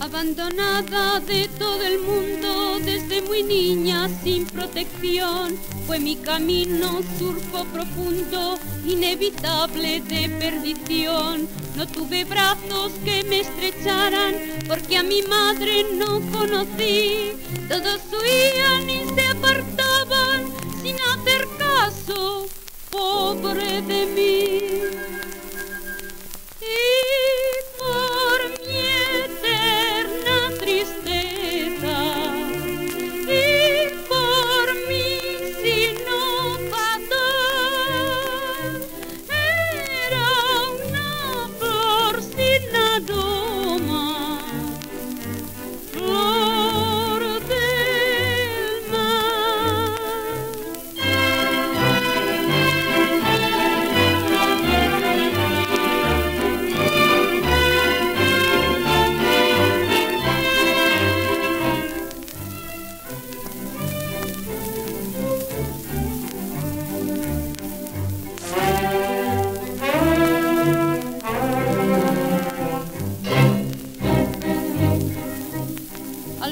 abandonada de todo el mundo desde muy niña sin protección. Fue mi camino surco profundo, inevitable de perdición. No tuve brazos que me estrecharan porque a mi madre no conocí. Todos huían y se apartaban sin hacer caso, pobre de mí.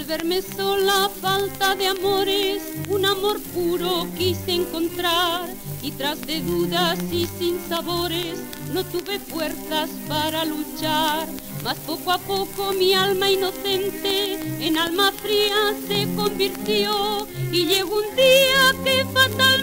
Verme sola, falta de amores, un amor puro quise encontrar y tras de dudas y sin sabores no tuve fuerzas para luchar. Mas poco a poco mi alma inocente en alma fría se convirtió y llegó un día que fatal